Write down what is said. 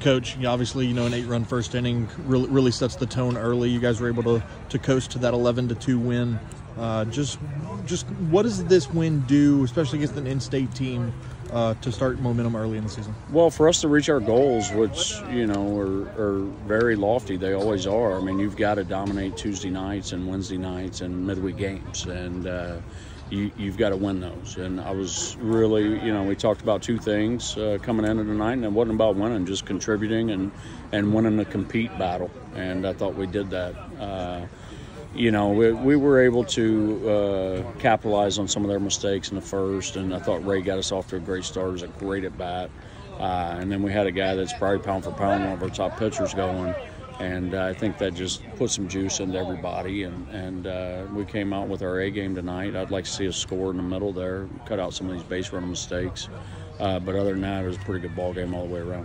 Coach, obviously, you know, an eight-run first inning really, really sets the tone early. You guys were able to, to coast to that 11 to two win. Uh, just, just what does this win do, especially against an in-state team, uh, to start momentum early in the season? Well, for us to reach our goals, which you know are, are very lofty, they always are. I mean, you've got to dominate Tuesday nights and Wednesday nights and midweek games, and uh, you, have got to win those. And I was really, you know, we talked about two things uh, coming into the night, and it wasn't about winning, just contributing and and winning the compete battle. And I thought we did that. You know, we, we, were able to uh, capitalize on some of their mistakes in the first, and I thought Ray got us off to a great start. It was a great at bat. Uh, and then we had a guy that's probably pound for pound one of our top pitchers going, and uh, I think that just put some juice into everybody. And, and uh, we came out with our A game tonight. I'd like to see us score in the middle there, cut out some of these base running mistakes. Uh, but other than that, it was a pretty good ball game all the way around.